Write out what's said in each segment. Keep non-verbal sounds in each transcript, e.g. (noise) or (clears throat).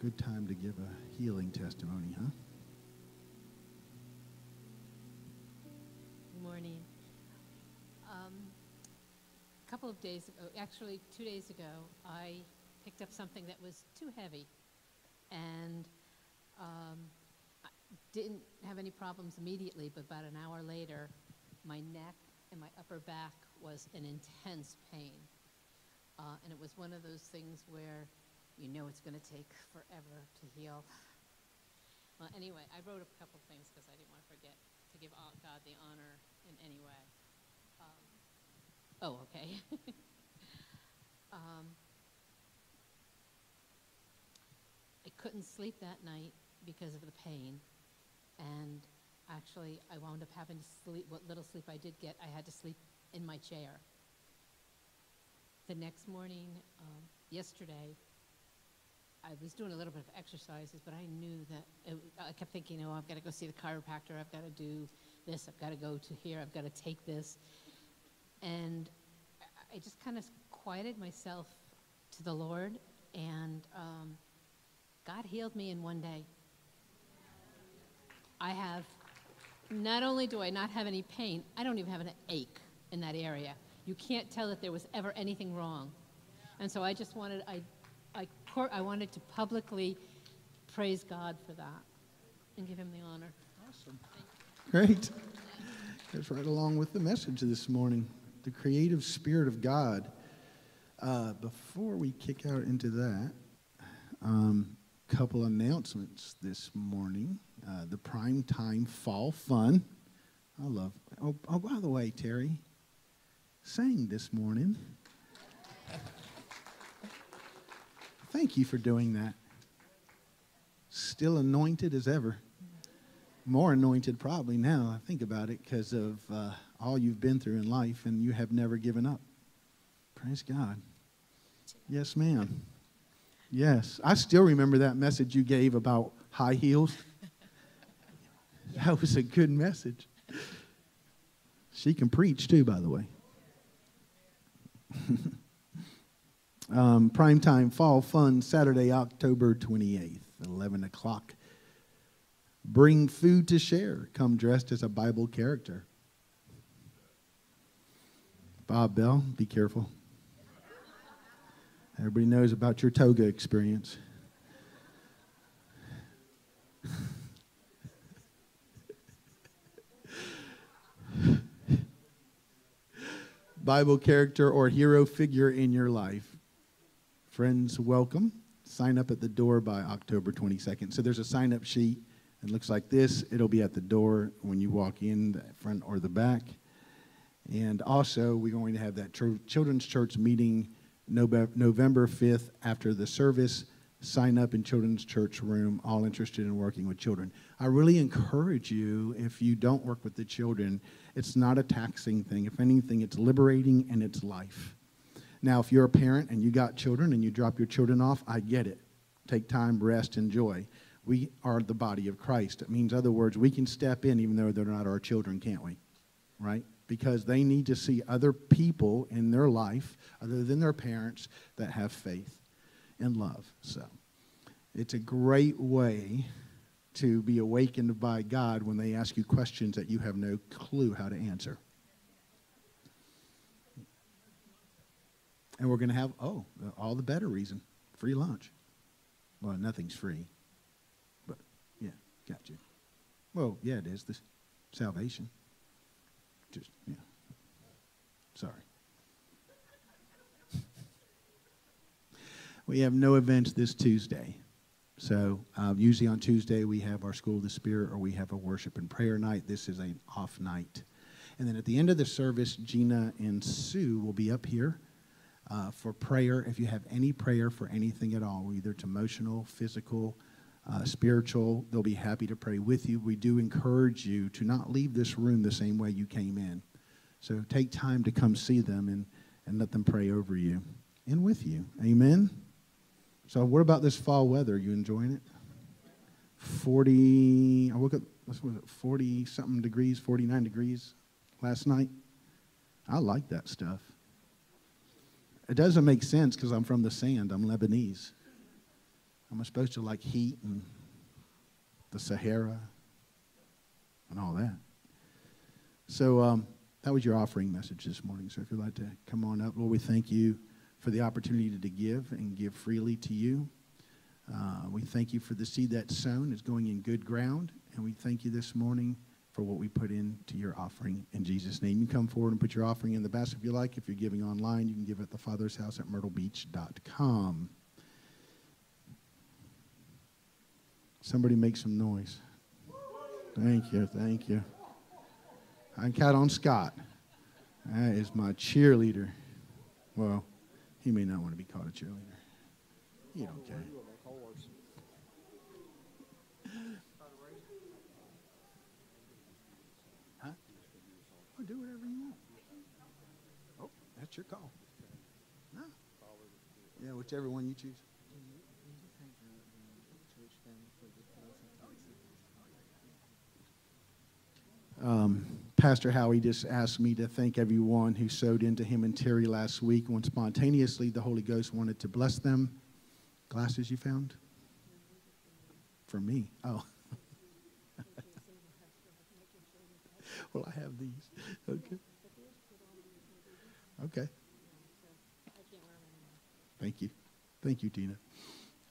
Good time to give a healing testimony, huh? Good morning. Um, a couple of days ago, actually two days ago, I picked up something that was too heavy, and um, I didn't have any problems immediately. But about an hour later, my neck and my upper back was in intense pain, uh, and it was one of those things where you know it's going to take forever to heal. Well, anyway, I wrote a couple things because I didn't want to forget to give God the honor in any way. Um, oh, okay. (laughs) um, I couldn't sleep that night because of the pain, and actually, I wound up having to sleep. What little sleep I did get, I had to sleep in my chair. The next morning, um, yesterday, I was doing a little bit of exercises, but I knew that it, I kept thinking, oh, I've got to go see the chiropractor. I've got to do this. I've got to go to here. I've got to take this. And I- just kind of quieted myself to the Lord, and um, God healed me in one day. I have, not only do I not have any pain, I don't even have an ache in that area. You can't tell that there was ever anything wrong. And so I just wanted, I, cor- I wanted to publicly praise God for that and give him the honor. Awesome. Great. That's right along with the message this morning the creative spirit of God. Uh, before we kick out into that, um, couple announcements this morning. Uh, the prime time fall fun. I love. Oh, oh, by the way, Terry sang this morning. Thank you for doing that. Still anointed as ever more anointed probably now I think about it because of uh, all you've been through in life and you have never given up. Praise God. Yes, ma'am. Yes. I still remember that message you gave about high heels. (laughs) That was a good message. She can preach too, by the way. (laughs) um, Primetime Fall Fun, Saturday, October 28th, 11 o'clock. Bring food to share. Come dressed as a Bible character. Bob Bell, be careful. Everybody knows about your toga experience. (laughs) Bible character or hero figure in your life. Friends, welcome. Sign up at the door by October 22nd. So there's a sign up sheet. It looks like this. It'll be at the door when you walk in, the front or the back. And also, we're going to have that children's church meeting November 5th after the service. Sign up in children's church room, all interested in working with children. I really encourage you, if you don't work with the children, it's not a taxing thing. If anything, it's liberating and it's life. Now, if you're a parent and you got children and you drop your children off, I get it. Take time, rest, enjoy. We are the body of Christ. It means, other words, we can step in even though they're not our children, can't we? Right? Because they need to see other people in their life, other than their parents, that have faith and love. So it's a great way to be awakened by God when they ask you questions that you have no clue how to answer. And we're going to have, oh, all the better reason free lunch. Well, nothing's free. But, yeah, got you. Well, yeah, it is. This salvation. Just, yeah. Sorry. we have no events this Tuesday. So, uh, usually on Tuesday, we have our School of the Spirit or we have a worship and prayer night. This is an off night. And then at the end of the service, Gina and Sue will be up here uh, for prayer. If you have any prayer for anything at all, either it's emotional, physical, uh, spiritual, they'll be happy to pray with you. We do encourage you to not leave this room the same way you came in. So take time to come see them and, and let them pray over you and with you. Amen. So, what about this fall weather? Are you enjoying it? 40, I woke up, what was it, 40 something degrees, 49 degrees last night. I like that stuff. It doesn't make sense because I'm from the sand. I'm Lebanese. I'm supposed to like heat and the Sahara and all that. So um, that was your offering message this morning. So if you'd like to come on up, Lord, we thank you for the opportunity to give and give freely to you. Uh, we thank you for the seed that's sown is going in good ground, and we thank you this morning for what we put into your offering in Jesus' name. You come forward and put your offering in the basket if you like. If you're giving online, you can give at the Father's House at myrtlebeach.com. Somebody make some noise. Thank you, thank you. I can count on Scott. That is my cheerleader. Well, he may not want to be called a cheerleader. You don't care. Do whatever you want. Oh, that's your call. No. Yeah, whichever one you choose. Um, Pastor Howie just asked me to thank everyone who sowed into him and Terry last week when spontaneously the Holy Ghost wanted to bless them. Glasses you found? For me. Oh. (laughs) well, I have these. Okay. Okay. Thank you. Thank you, Tina.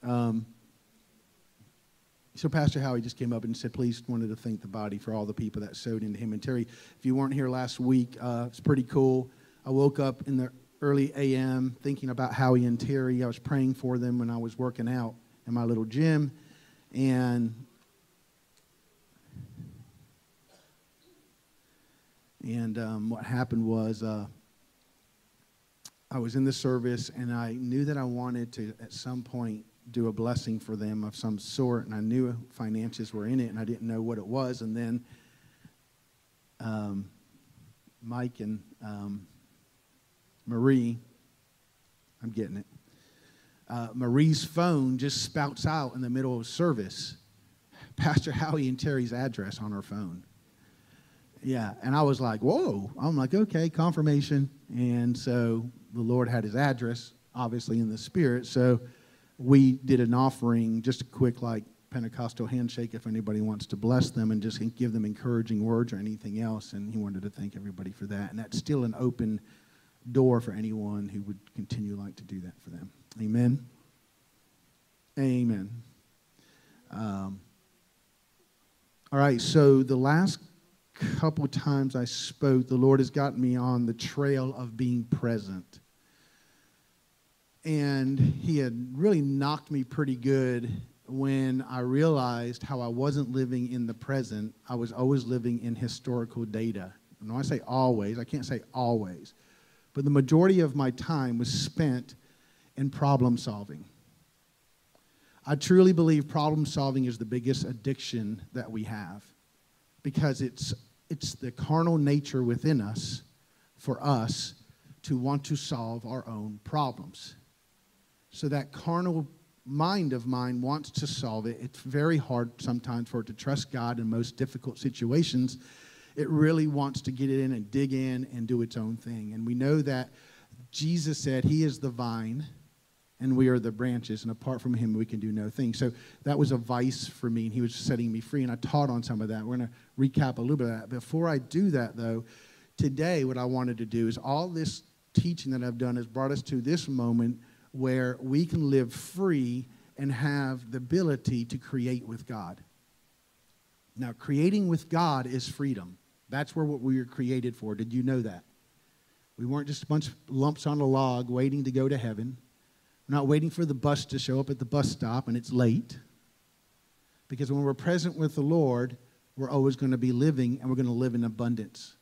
Um, so Pastor Howie just came up and said, please wanted to thank the body for all the people that sewed into him and Terry. If you weren't here last week, uh, it's pretty cool. I woke up in the early a.m. thinking about Howie and Terry. I was praying for them when I was working out in my little gym. And and um, what happened was uh, I was in the service and I knew that I wanted to at some point do a blessing for them of some sort, and I knew finances were in it, and I didn't know what it was. And then um, Mike and um, Marie, I'm getting it. Uh, Marie's phone just spouts out in the middle of service. (laughs) Pastor Howie and Terry's address on her phone. Yeah, and I was like, whoa. I'm like, okay, confirmation. And so the Lord had his address, obviously, in the spirit. So we did an offering, just a quick like Pentecostal handshake if anybody wants to bless them and just give them encouraging words or anything else. And he wanted to thank everybody for that. And that's still an open door for anyone who would continue like to do that for them. Amen. Amen. Um, all right, so the last couple times I spoke, the Lord has gotten me on the trail of being present and he had really knocked me pretty good when I realized how I wasn't living in the present. I was always living in historical data. And when I say always, I can't say always, but the majority of my time was spent in problem solving. I truly believe problem solving is the biggest addiction that we have because it's, it's the carnal nature within us for us to want to solve our own problems. So that carnal mind of mine wants to solve it. It's very hard sometimes for it to trust God in most difficult situations. It really wants to get it in and dig in and do its own thing. And we know that Jesus said he is the vine and we are the branches, and apart from him, we can do no thing. So that was a vice for me, and he was setting me free, and I taught on some of that. We're going to recap a little bit of that. Before I do that, though, today, what I wanted to do is all this teaching that I've done has brought us to this moment where we can live free and have the ability to create with God. Now, creating with God is freedom. That's where what we were created for. Did you know that? We weren't just a bunch of lumps on a log waiting to go to heaven. Not waiting for the bus to show up at the bus stop and it's late. Because when we're present with the Lord, we're always going to be living and we're going to live in abundance.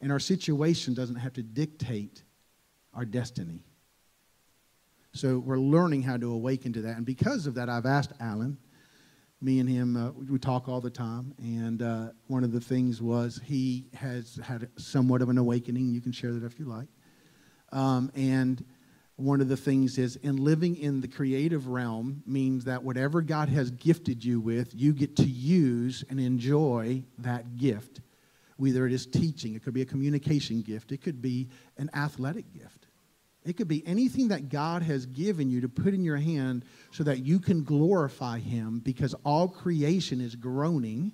And our situation doesn't have to dictate our destiny. So we're learning how to awaken to that. And because of that, I've asked Alan, me and him, uh, we talk all the time. And uh, one of the things was he has had somewhat of an awakening. You can share that if you like. Um, and one of the things is in living in the creative realm means that whatever God has gifted you with, you get to use and enjoy that gift. Whether it is teaching, it could be a communication gift, it could be an athletic gift. It could be anything that God has given you to put in your hand so that you can glorify Him because all creation is groaning.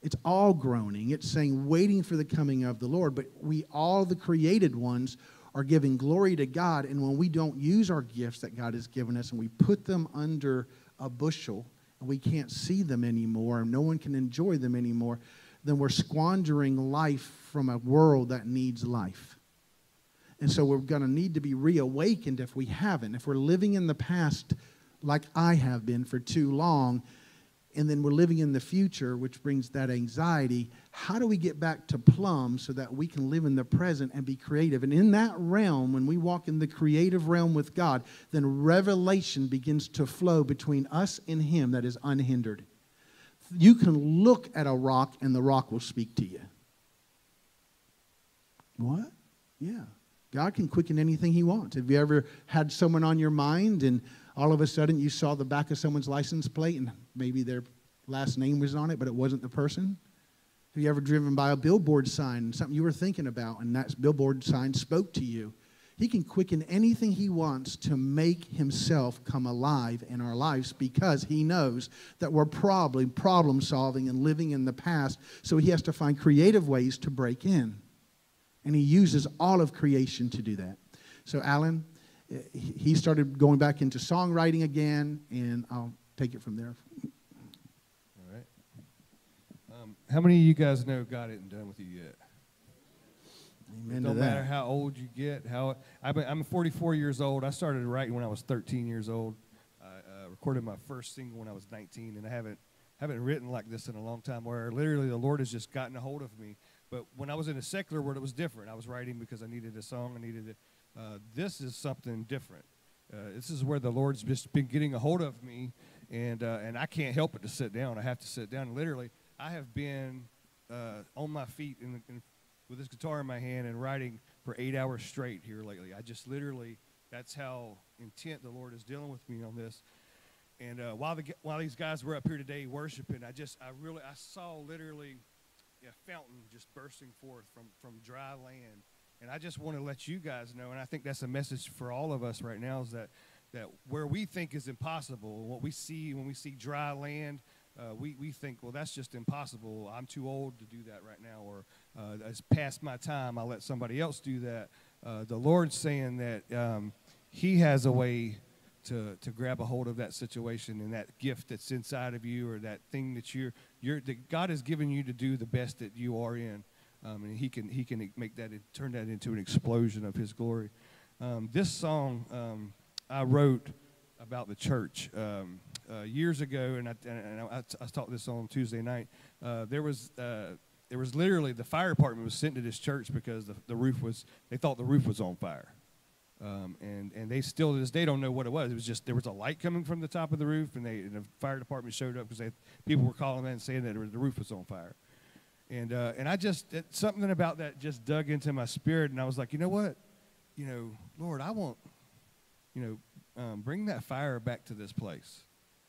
It's all groaning. It's saying, waiting for the coming of the Lord. But we, all the created ones, are giving glory to God. And when we don't use our gifts that God has given us and we put them under a bushel and we can't see them anymore and no one can enjoy them anymore, then we're squandering life from a world that needs life. And so we're going to need to be reawakened if we haven't. If we're living in the past like I have been for too long, and then we're living in the future, which brings that anxiety. How do we get back to plumb so that we can live in the present and be creative? And in that realm, when we walk in the creative realm with God, then revelation begins to flow between us and Him that is unhindered. You can look at a rock and the rock will speak to you. What? Yeah. God can quicken anything He wants. Have you ever had someone on your mind and all of a sudden you saw the back of someone's license plate and maybe their last name was on it, but it wasn't the person? Have you ever driven by a billboard sign, something you were thinking about, and that billboard sign spoke to you? He can quicken anything he wants to make himself come alive in our lives because he knows that we're probably problem solving and living in the past. So he has to find creative ways to break in. And he uses all of creation to do that. So, Alan, he started going back into songwriting again, and I'll take it from there. All right. Um, how many of you guys know God isn't done with you yet? Amen it don't matter how old you get. How I'm 44 years old. I started writing when I was 13 years old. I uh, recorded my first single when I was 19, and I haven't haven't written like this in a long time. Where literally the Lord has just gotten a hold of me. But when I was in a secular world, it was different. I was writing because I needed a song. I needed it. Uh, this is something different. Uh, this is where the Lord's just been getting a hold of me, and uh, and I can't help but to sit down. I have to sit down. Literally, I have been uh, on my feet in, in, with this guitar in my hand and writing for eight hours straight here lately. I just literally, that's how intent the Lord is dealing with me on this. And uh, while the while these guys were up here today worshiping, I just I really I saw literally a fountain just bursting forth from from dry land and I just want to let you guys know, and I think that's a message for all of us right now, is that that where we think is impossible, what we see when we see dry land, uh, we, we think, well, that's just impossible. I'm too old to do that right now, or uh, it's past my time. I'll let somebody else do that. Uh, the Lord's saying that um, He has a way to, to grab a hold of that situation and that gift that's inside of you, or that thing that you're, you're that God has given you to do the best that you are in um, and he can he can make that turn that into an explosion of his glory. Um, this song um, I wrote about the church um, uh, years ago, and I, and I, I, taught this on Tuesday night. Uh, there was uh, there was literally the fire department was sent to this church because the, the roof was they thought the roof was on fire. Um, and and they still to this day don't know what it was. It was just there was a light coming from the top of the roof, and they and the fire department showed up because people were calling in saying that the roof was on fire. And, uh, and I just, it, something about that just dug into my spirit. And I was like, you know what? You know, Lord, I want, you know, um, bring that fire back to this place.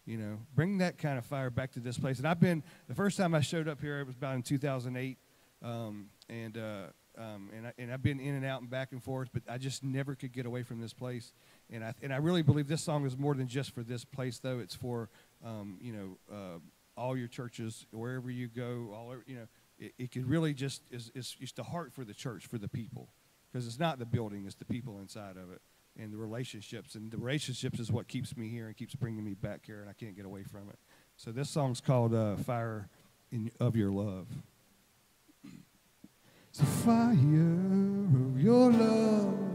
You know, bring that kind of fire back to this place. And I've been, the first time I showed up here, it was about in 2008. Um, and, uh, um, and, I, and I've been in and out and back and forth, but I just never could get away from this place. And I, and I really believe this song is more than just for this place, though. It's for, um, you know, uh, all your churches, wherever you go, all, you know, it, it could really just is it's just the heart for the church for the people. Because it's not the building it's the people inside of it. And the relationships and the relationships is what keeps me here and keeps bringing me back here and i can't get away from it. So this song's called uh, fire in, of your love. It's the fire of your love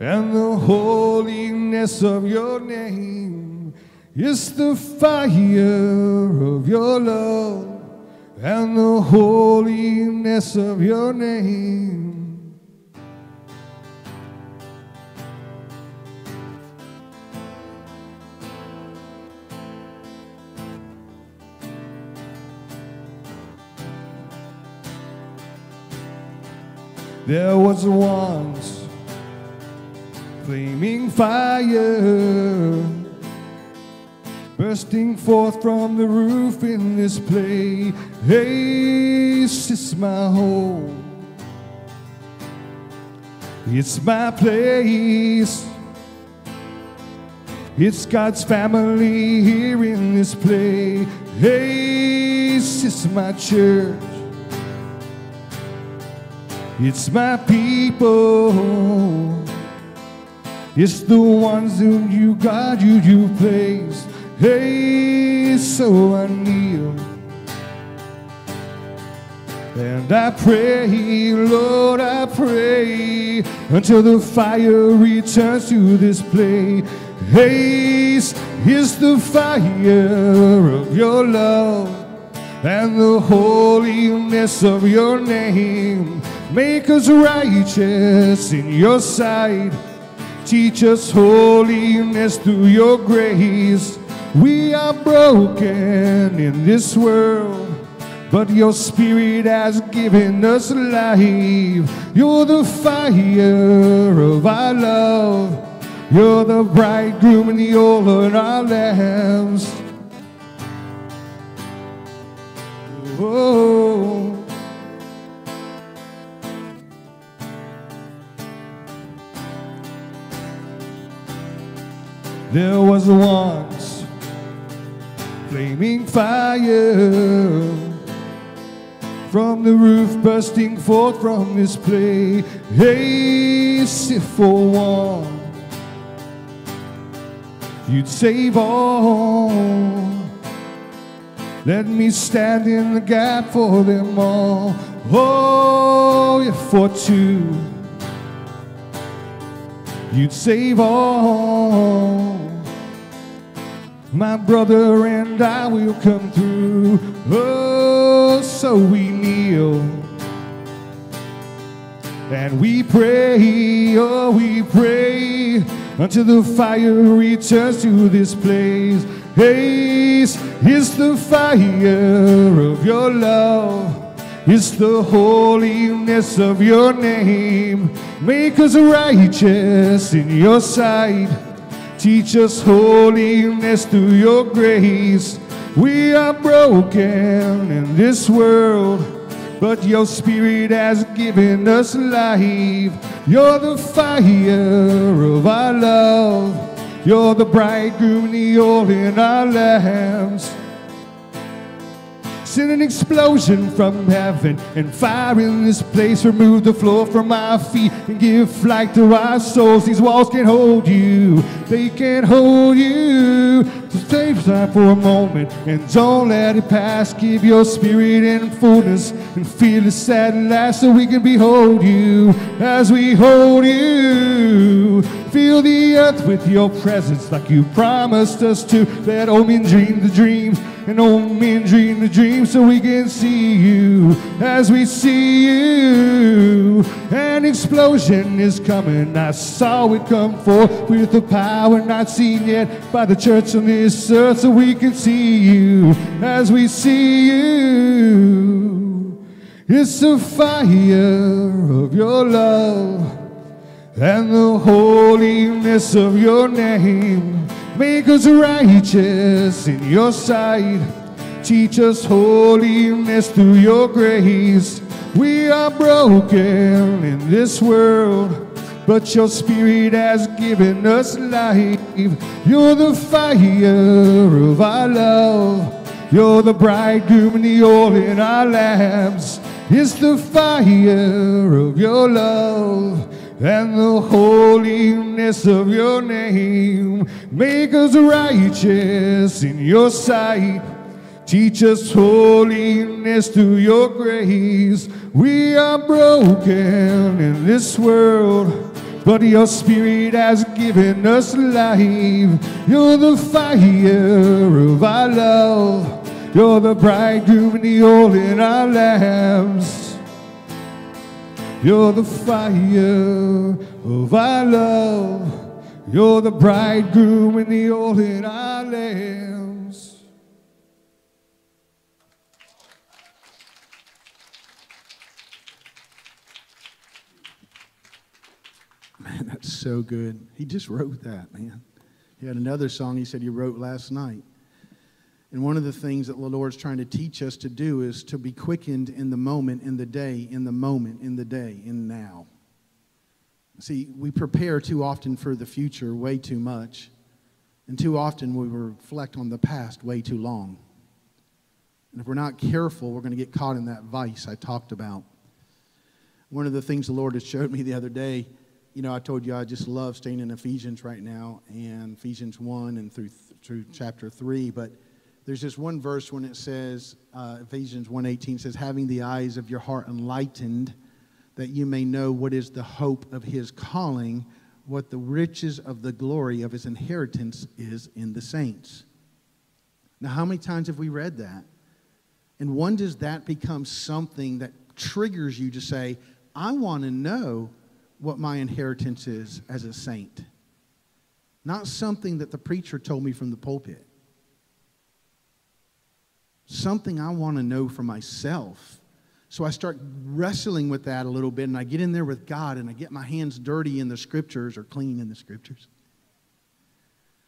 and the holiness of your name. It's the fire of your love and the holiness of your name. There was once flaming fire bursting forth from the roof in this place. It's my home. It's my place. It's God's family here in this place. It's my church. It's my people. It's the ones whom you, God, you, you placed. Hey, so I kneel. And I pray, Lord, I pray until the fire returns to this place. Haste is the fire of your love and the holiness of your name. Make us righteous in your sight. Teach us holiness through your grace. We are broken in this world but your spirit has given us life. You're the fire of our love. You're the bridegroom and the oil on our lamps. Oh. There was once flaming fire from the roof bursting forth from this place. Hey, for one, you'd save all. Let me stand in the gap for them all. Oh, yeah, for two, you'd save all. My brother and I will come through. Oh, so we kneel and we pray. Oh, we pray until the fire returns to this place. Haste is the fire of your love. It's the holiness of your name. Make us righteous in your sight. Teach us holiness through your grace. We are broken in this world, but your spirit has given us life. You're the fire of our love. You're the bridegroom, the oil in our lamps. Send an explosion from heaven and fire in this place. Remove the floor from our feet and give flight to our souls. These walls can't hold you, they can't hold you. Stay aside for a moment and don't let it pass. Give your spirit in fullness and feel it sad last so we can behold you as we hold you. Fill the earth with your presence like you promised us to. Let old men dream the dreams and old men dream the dreams so we can see you as we see you. An explosion is coming. I saw it come forth with the power not seen yet by the church on this earth so we can see you as we see you. It's the fire of your love and the holiness of your name. Make us righteous in your sight. Teach us holiness through your grace. We are broken in this world, but your spirit has given us life. You're the fire of our love. You're the bridegroom and the oil in our lamps. It's the fire of your love and the holiness of your name. Make us righteous in your sight. Teach us holiness through your grace. We are broken in this world, but your spirit has given us life. You're the fire of our love. You're the bridegroom and the oil in our lamps. You're the fire of our love. You're the bridegroom and the oil in our lamps. Man, that's so good. He just wrote that, man. He had another song he said he wrote last night. And one of the things that the Lord's trying to teach us to do is to be quickened in the moment, in the day, in the moment, in the day, in now. See, we prepare too often for the future way too much. And too often we reflect on the past way too long. And if we're not careful, we're going to get caught in that vice I talked about. One of the things the Lord has showed me the other day, you know, I told you I just love staying in Ephesians right now and Ephesians 1 and through, through chapter 3. But there's just one verse when it says uh, ephesians 1.18 says having the eyes of your heart enlightened that you may know what is the hope of his calling what the riches of the glory of his inheritance is in the saints now how many times have we read that and when does that become something that triggers you to say i want to know what my inheritance is as a saint not something that the preacher told me from the pulpit something I want to know for myself. So I start wrestling with that a little bit, and I get in there with God, and I get my hands dirty in the scriptures or clean in the scriptures.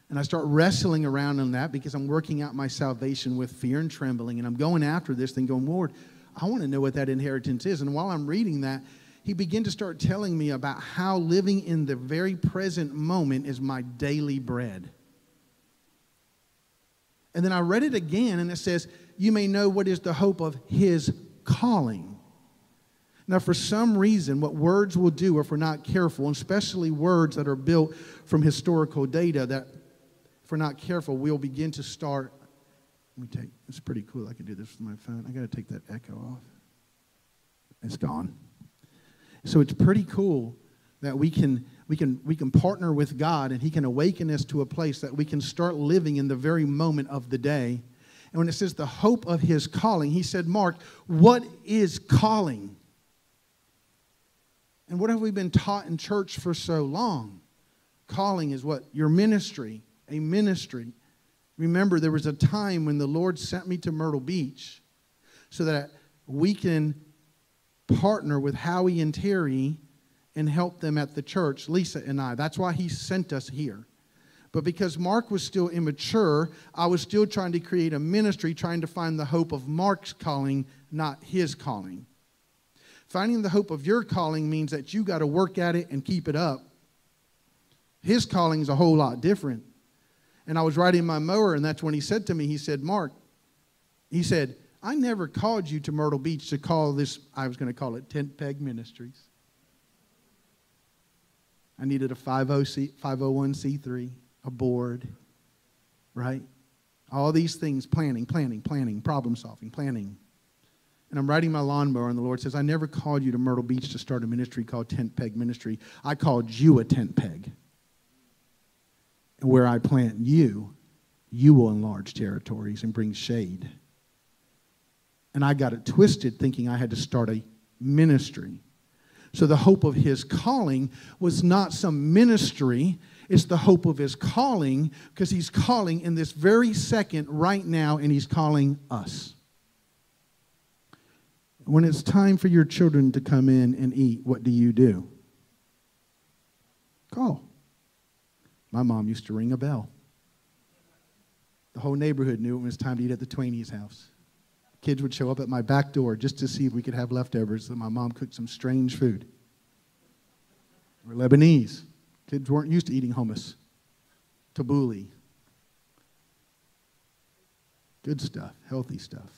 And I start wrestling around on that because I'm working out my salvation with fear and trembling, and I'm going after this thing, going, Lord, I want to know what that inheritance is. And while I'm reading that, he began to start telling me about how living in the very present moment is my daily bread. And then I read it again, and it says, you may know what is the hope of his calling. Now, for some reason, what words will do if we're not careful, and especially words that are built from historical data, that if we're not careful, we'll begin to start. Let me take, it's pretty cool. I can do this with my phone. I got to take that echo off. It's gone. So it's pretty cool that we can, we, can, we can partner with God and He can awaken us to a place that we can start living in the very moment of the day and when it says the hope of his calling, he said, Mark, what is calling? And what have we been taught in church for so long? Calling is what? Your ministry, a ministry. Remember, there was a time when the Lord sent me to Myrtle Beach so that we can partner with Howie and Terry and help them at the church, Lisa and I. That's why he sent us here. But because Mark was still immature, I was still trying to create a ministry, trying to find the hope of Mark's calling, not his calling. Finding the hope of your calling means that you got to work at it and keep it up. His calling is a whole lot different. And I was riding my mower, and that's when he said to me, he said, Mark, he said, I never called you to Myrtle Beach to call this, I was going to call it Tent Peg Ministries. I needed a 501c3 a board, right? All these things planning, planning, planning, problem solving, planning. And I'm riding my lawnmower, and the Lord says, I never called you to Myrtle Beach to start a ministry called Tent Peg Ministry. I called you a tent peg. And where I plant you, you will enlarge territories and bring shade. And I got it twisted thinking I had to start a ministry. So the hope of his calling was not some ministry it's the hope of his calling because he's calling in this very second right now, and he's calling us. When it's time for your children to come in and eat, what do you do? Call. My mom used to ring a bell. The whole neighborhood knew it was time to eat at the Twaney's house. Kids would show up at my back door just to see if we could have leftovers. So my mom cooked some strange food. We're Lebanese. Kids weren't used to eating hummus, tabbouleh. Good stuff, healthy stuff.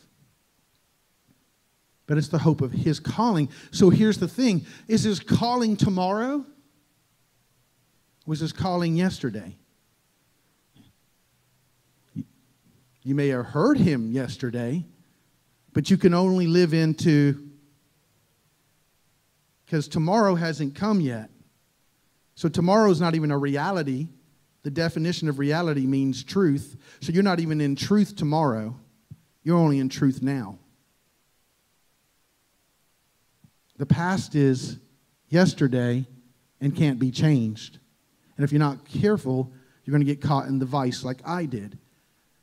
But it's the hope of his calling. So here's the thing is his calling tomorrow? Was his calling yesterday? You may have heard him yesterday, but you can only live into because tomorrow hasn't come yet. So tomorrow is not even a reality. The definition of reality means truth. So you're not even in truth tomorrow, you're only in truth now. The past is yesterday and can't be changed. And if you're not careful, you're going to get caught in the vice like I did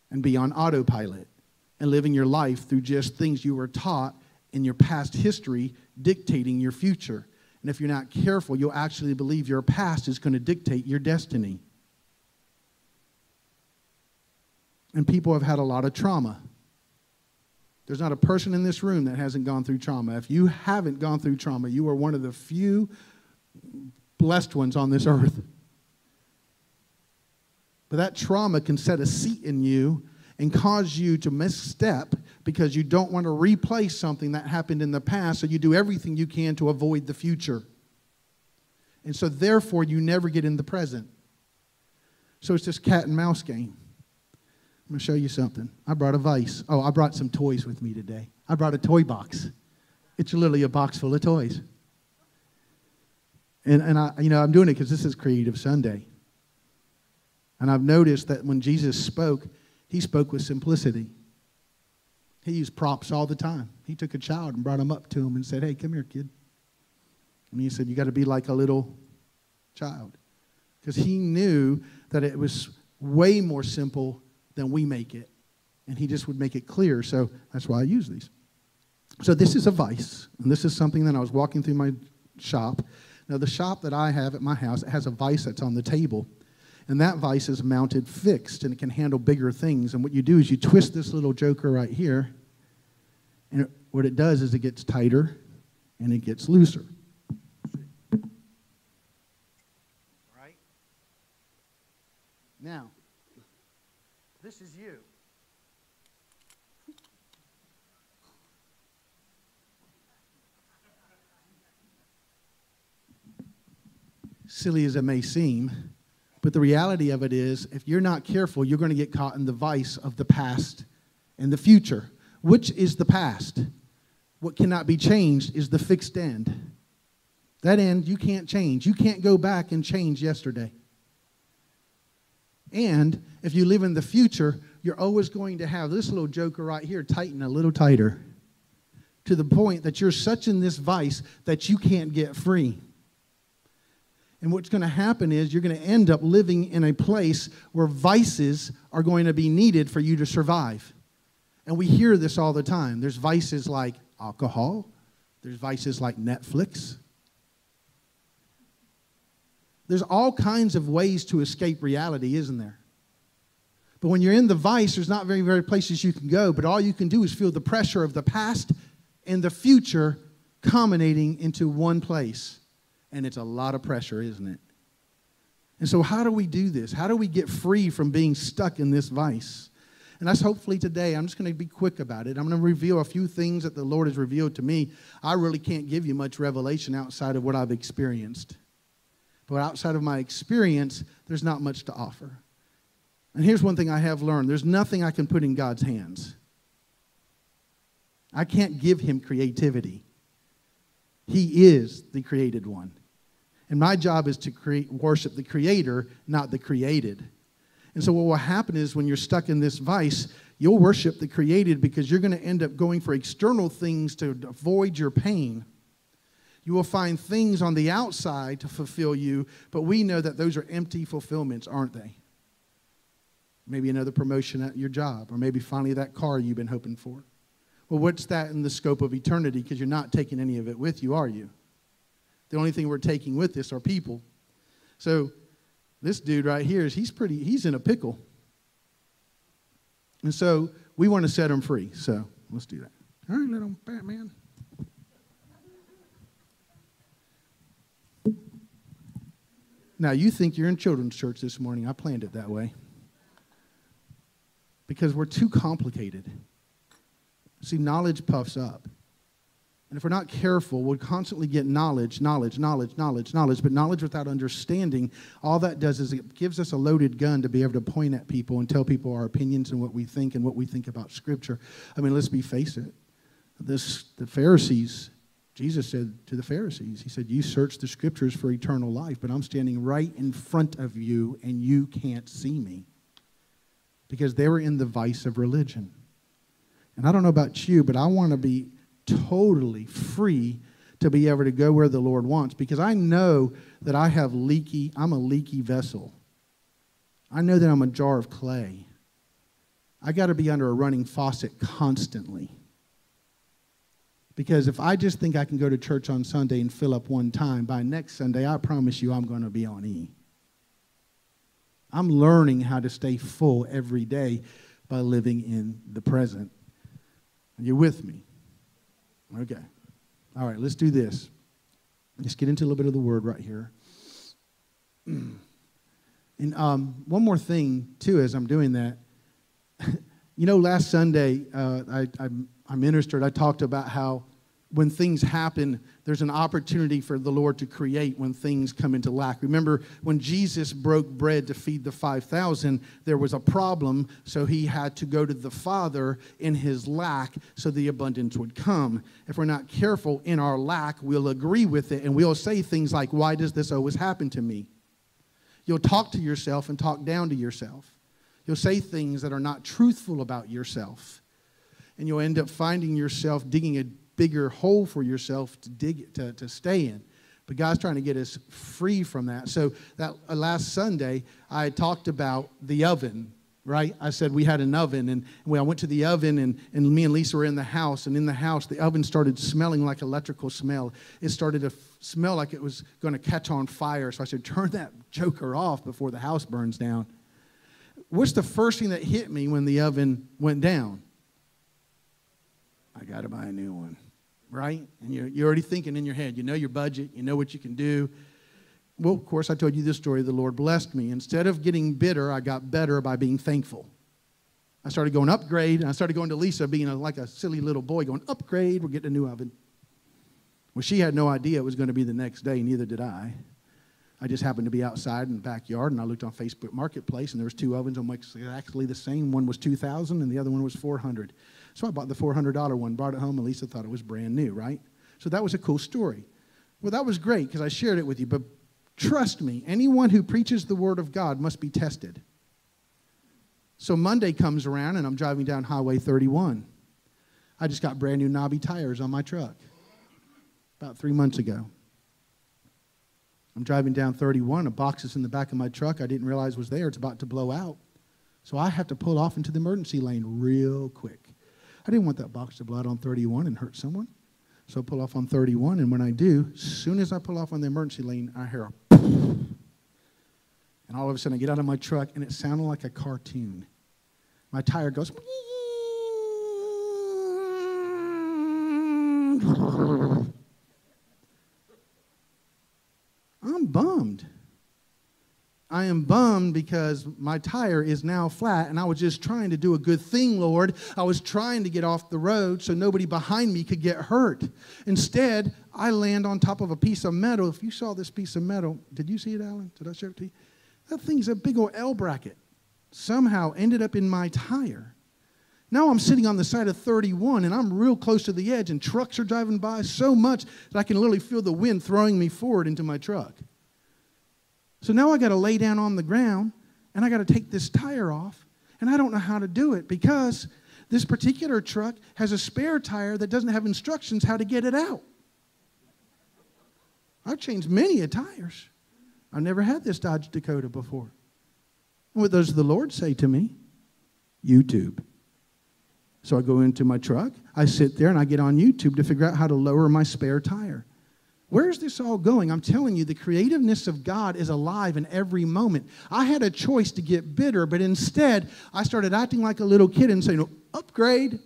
and be on autopilot and living your life through just things you were taught in your past history dictating your future And if you're not careful, you'll actually believe your past is going to dictate your destiny. And people have had a lot of trauma. There's not a person in this room that hasn't gone through trauma. If you haven't gone through trauma, you are one of the few blessed ones on this earth. But that trauma can set a seat in you and cause you to misstep because you don't want to replace something that happened in the past, so you do everything you can to avoid the future. And so, therefore, you never get in the present. So, it's this cat and mouse game. I'm going to show you something. I brought a vise. Oh, I brought some toys with me today. I brought a toy box. It's literally a box full of toys. And, and I, you know, I'm doing it because this is Creative Sunday. And I've noticed that when Jesus spoke, he spoke with simplicity. He used props all the time. He took a child and brought him up to him and said, Hey, come here, kid. And he said, You got to be like a little child. Because he knew that it was way more simple than we make it. And he just would make it clear. So that's why I use these. So this is a vise. And this is something that I was walking through my shop. Now, the shop that I have at my house, it has a vise that's on the table. And that vise is mounted fixed and it can handle bigger things. And what you do is you twist this little joker right here. And it, what it does is it gets tighter and it gets looser. Right? Now, this is you. Silly as it may seem, but the reality of it is, if you're not careful, you're going to get caught in the vice of the past and the future. Which is the past? What cannot be changed is the fixed end. That end you can't change. You can't go back and change yesterday. And if you live in the future, you're always going to have this little joker right here tighten a little tighter to the point that you're such in this vice that you can't get free. And what's going to happen is you're going to end up living in a place where vices are going to be needed for you to survive. And we hear this all the time. There's vices like alcohol, there's vices like Netflix. There's all kinds of ways to escape reality, isn't there? But when you're in the vice, there's not very, very places you can go, but all you can do is feel the pressure of the past and the future culminating into one place. And it's a lot of pressure, isn't it? And so, how do we do this? How do we get free from being stuck in this vice? And that's hopefully today. I'm just going to be quick about it. I'm going to reveal a few things that the Lord has revealed to me. I really can't give you much revelation outside of what I've experienced. But outside of my experience, there's not much to offer. And here's one thing I have learned there's nothing I can put in God's hands. I can't give him creativity. He is the created one. And my job is to create, worship the creator, not the created. And so, what will happen is when you're stuck in this vice, you'll worship the created because you're going to end up going for external things to avoid your pain. You will find things on the outside to fulfill you, but we know that those are empty fulfillments, aren't they? Maybe another promotion at your job, or maybe finally that car you've been hoping for. Well, what's that in the scope of eternity? Because you're not taking any of it with you, are you? The only thing we're taking with us are people. So this dude right here is he's pretty he's in a pickle. And so we want to set him free. So let's do that. All right, little Batman. Now you think you're in children's church this morning. I planned it that way. Because we're too complicated. See, knowledge puffs up. And if we're not careful, we'll constantly get knowledge, knowledge, knowledge, knowledge, knowledge. But knowledge without understanding, all that does is it gives us a loaded gun to be able to point at people and tell people our opinions and what we think and what we think about Scripture. I mean, let's be face it. This, the Pharisees, Jesus said to the Pharisees, He said, You search the Scriptures for eternal life, but I'm standing right in front of you and you can't see me. Because they were in the vice of religion. And I don't know about you, but I want to be totally free to be able to go where the Lord wants because I know that I have leaky, I'm a leaky vessel. I know that I'm a jar of clay. I got to be under a running faucet constantly. Because if I just think I can go to church on Sunday and fill up one time, by next Sunday, I promise you I'm going to be on E. I'm learning how to stay full every day by living in the present. Are you with me? Okay. All right, let's do this. Let's get into a little bit of the word right here. (clears throat) And um, one more thing, too, as I'm doing that. (laughs) you know, last Sunday, uh, I, I, I ministered, I talked about how when things happen, there's an opportunity for the Lord to create when things come into lack. Remember, when Jesus broke bread to feed the 5,000, there was a problem, so he had to go to the Father in his lack so the abundance would come. If we're not careful in our lack, we'll agree with it and we'll say things like, Why does this always happen to me? You'll talk to yourself and talk down to yourself. You'll say things that are not truthful about yourself. And you'll end up finding yourself digging a bigger hole for yourself to dig to, to stay in. But God's trying to get us free from that. So that uh, last Sunday, I talked about the oven, right? I said we had an oven, and when I went to the oven, and, and me and Lisa were in the house, and in the house, the oven started smelling like electrical smell. It started to smell like it was going to catch on fire. So I said, turn that joker off before the house burns down. What's the first thing that hit me when the oven went down? I got to buy a new one right? And you're, you're already thinking in your head. You know your budget, you know what you can do. Well, of course, I told you this story. The Lord blessed me. Instead of getting bitter, I got better by being thankful. I started going upgrade, and I started going to Lisa, being a, like a silly little boy, going, upgrade, we're getting a new oven. Well, she had no idea it was going to be the next day, neither did I. I just happened to be outside in the backyard, and I looked on Facebook Marketplace, and there was two ovens almost exactly the same. One was 2,000, and the other one was 400. So I bought the $400 one, brought it home, and Lisa thought it was brand new, right? So that was a cool story. Well, that was great because I shared it with you, but trust me, anyone who preaches the word of God must be tested. So Monday comes around, and I'm driving down Highway 31. I just got brand new knobby tires on my truck about three months ago. I'm driving down 31. A box is in the back of my truck I didn't realize was there. It's about to blow out. So I have to pull off into the emergency lane real quick. I didn't want that box blow out on 31 and hurt someone. So I pull off on 31, and when I do, as soon as I pull off on the emergency lane, I hear a (laughs) and all of a sudden I get out of my truck, and it sounded like a cartoon. My tire goes. (laughs) I'm bummed. I am bummed because my tire is now flat and I was just trying to do a good thing, Lord. I was trying to get off the road so nobody behind me could get hurt. Instead, I land on top of a piece of metal. If you saw this piece of metal, did you see it, Alan? Did I show it to you? That thing's a big old L bracket. Somehow ended up in my tire. Now I'm sitting on the side of 31 and I'm real close to the edge, and trucks are driving by so much that I can literally feel the wind throwing me forward into my truck. So now I got to lay down on the ground and I got to take this tire off. And I don't know how to do it because this particular truck has a spare tire that doesn't have instructions how to get it out. I've changed many a tires. I've never had this Dodge Dakota before. What does the Lord say to me? YouTube. So I go into my truck, I sit there, and I get on YouTube to figure out how to lower my spare tire. Where is this all going? I'm telling you, the creativeness of God is alive in every moment. I had a choice to get bitter, but instead, I started acting like a little kid and saying, upgrade.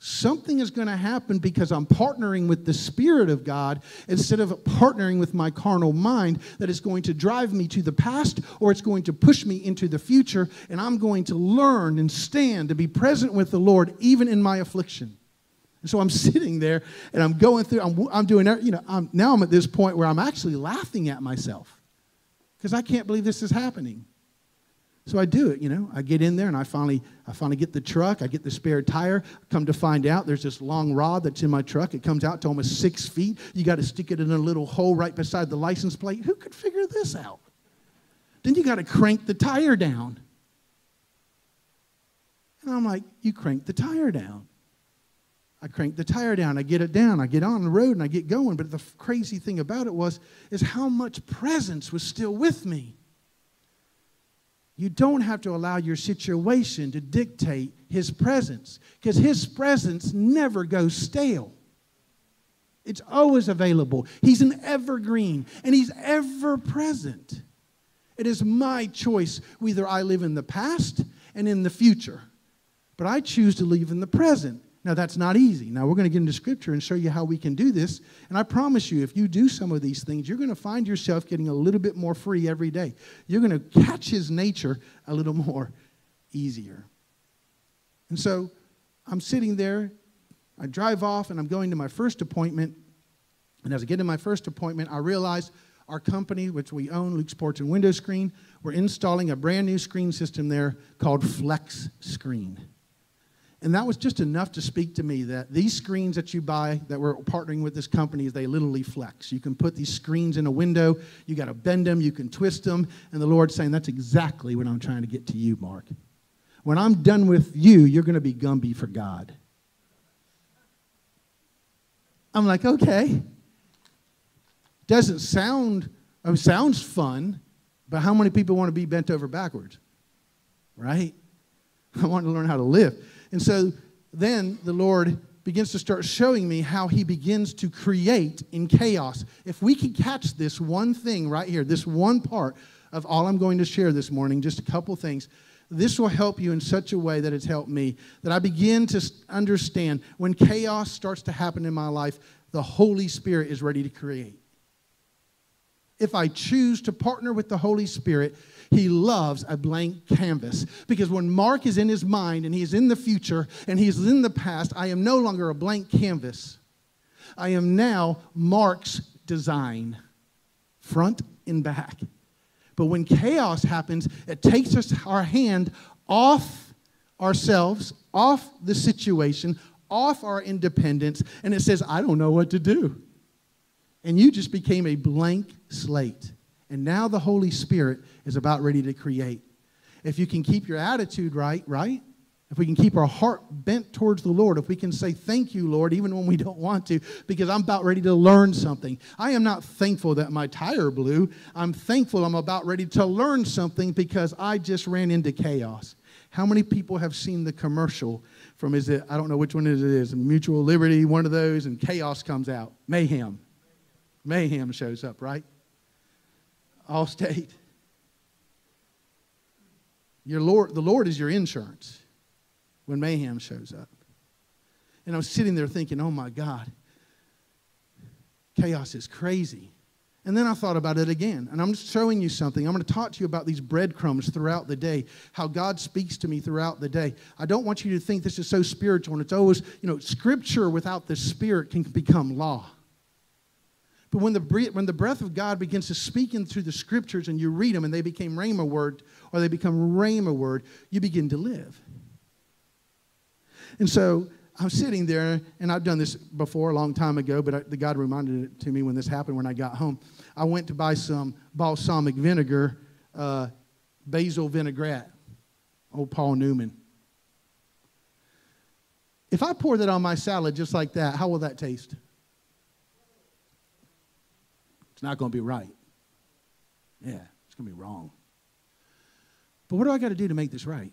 Something is going to happen because I'm partnering with the Spirit of God instead of partnering with my carnal mind that is going to drive me to the past or it's going to push me into the future. And I'm going to learn and stand to be present with the Lord even in my affliction. So I'm (laughs) sitting there and I'm going through, I'm, I'm doing, you know, I'm, now I'm at this point where I'm actually laughing at myself because I can't believe this is happening. So I do it, you know. I get in there and I finally, I finally get the truck. I get the spare tire. Come to find out, there's this long rod that's in my truck. It comes out to almost six feet. You got to stick it in a little hole right beside the license plate. Who could figure this out? Then you got to crank the tire down. And I'm like, you crank the tire down. I crank the tire down, I get it down, I get on the road and I get going. But the crazy thing about it was is how much presence was still with me. You don't have to allow your situation to dictate his presence because his presence never goes stale. It's always available. He's an evergreen and He's ever present. It is my choice whether I live in the past and in the future. But I choose to live in the present. Now, that's not easy. Now, we're going to get into scripture and show you how we can do this. And I promise you, if you do some of these things, you're going to find yourself getting a little bit more free every day. You're going to catch his nature a little more easier. And so I'm sitting there, I drive off, and I'm going to my first appointment. And as I get to my first appointment, I realize our company, which we own, Luke's Porch and Window Screen, we're installing a brand new screen system there called Flex Screen. And that was just enough to speak to me that these screens that you buy that we're partnering with this company, they literally flex. You can put these screens in a window, you got to bend them, you can twist them. And the Lord's saying, That's exactly what I'm trying to get to you, Mark. When I'm done with you, you're going to be Gumby for God. I'm like, okay. Doesn't sound, oh, sounds fun, but how many people want to be bent over backwards? Right? (laughs) I want to learn how to live. And so then the Lord begins to start showing me how he begins to create in chaos. If we can catch this one thing right here, this one part of all I'm going to share this morning, just a couple things, this will help you in such a way that it's helped me. That I begin to understand when chaos starts to happen in my life, the Holy Spirit is ready to create. If I choose to partner with the Holy Spirit, he loves a blank canvas. Because when Mark is in his mind and he's in the future and he's in the past, I am no longer a blank canvas. I am now Mark's design, front and back. But when chaos happens, it takes us our hand off ourselves, off the situation, off our independence, and it says, I don't know what to do. And you just became a blank slate. And now the Holy Spirit is about ready to create. If you can keep your attitude right, right? If we can keep our heart bent towards the Lord, if we can say, Thank you, Lord, even when we don't want to, because I'm about ready to learn something. I am not thankful that my tire blew. I'm thankful I'm about ready to learn something because I just ran into chaos. How many people have seen the commercial from, is it, I don't know which one it is, Mutual Liberty, one of those, and chaos comes out? Mayhem. Mayhem shows up, right? Allstate. Your Lord, the Lord is your insurance when mayhem shows up. And I was sitting there thinking, oh my God, chaos is crazy. And then I thought about it again. And I'm just showing you something. I'm going to talk to you about these breadcrumbs throughout the day, how God speaks to me throughout the day. I don't want you to think this is so spiritual and it's always, you know, scripture without the spirit can become law. But when the, when the breath of God begins to speak in through the scriptures and you read them and they became rhema word or they become rhema word, you begin to live. And so I'm sitting there, and I've done this before a long time ago, but I, the God reminded it to me when this happened when I got home. I went to buy some balsamic vinegar, uh, basil vinaigrette, old Paul Newman. If I pour that on my salad just like that, how will that taste? It's not going to be right. Yeah, it's going to be wrong. But what do I got to do to make this right?